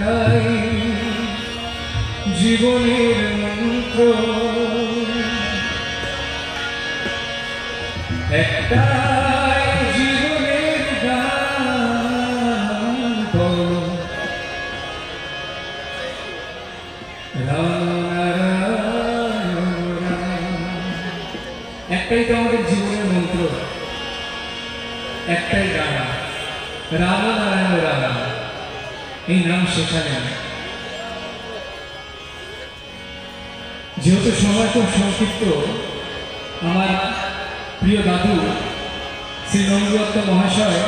একটাই জীবনের মন্ত্র। একটাই জীবনের গান রাম একটাই তো আমাদের জীবনের মন্ত্র। একটাই গান। রাম নারায়ণ রাম এই নাম শেখালে যেহেতু সময় খুব সংক্ষিপ্ত, আমার প্রিয় দাদু, শ্রী নন্দদত্ত মহাশয়,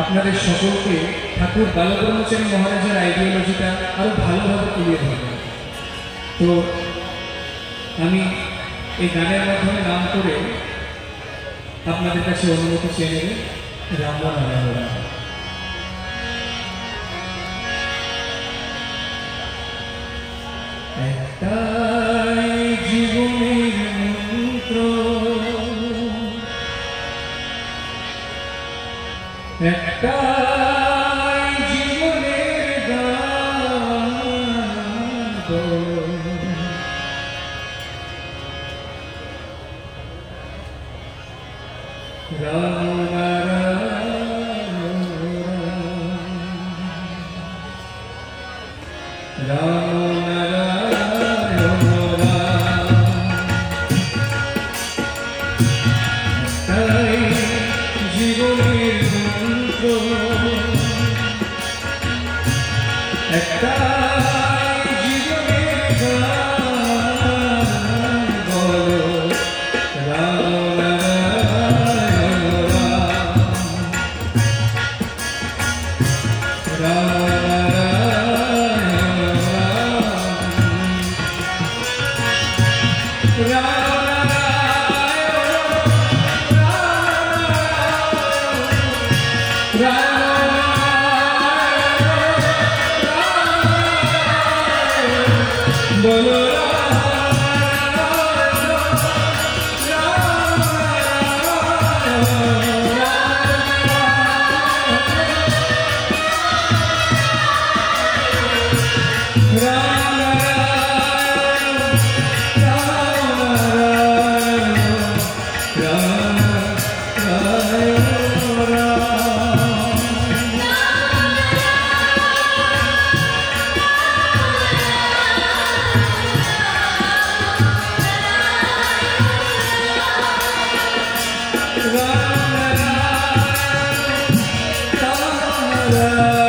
আপনাদের সকলকে ঠাকুর বালব্রহ্মচারী মহারাজের আইডিওলজিটা আরও ভালোভাবে তুলে ধরবেন তো আমি এই গানের মাধ্যমে নাম করে আপনাদের কাছে অনুমতি চেয়ে নেবে Ram Love. Ram Hare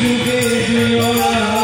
gibi diyorlar.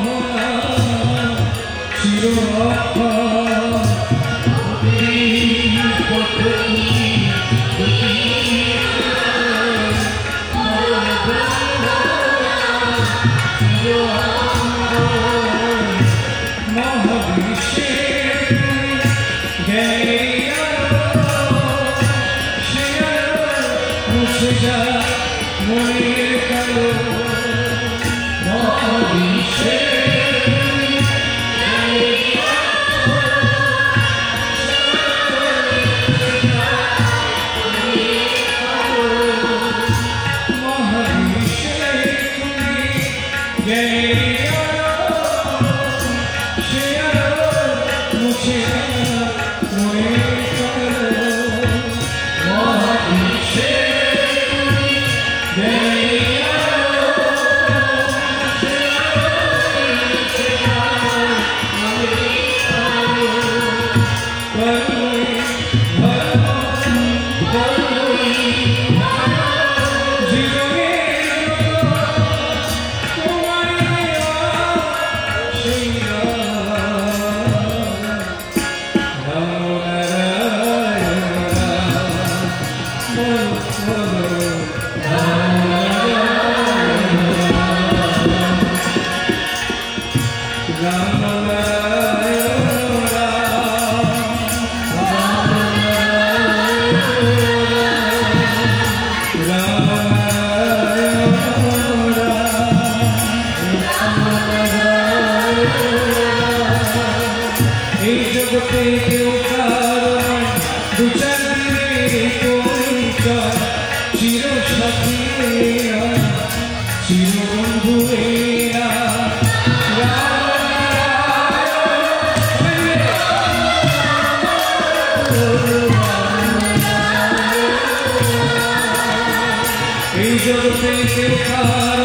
Angel of faith,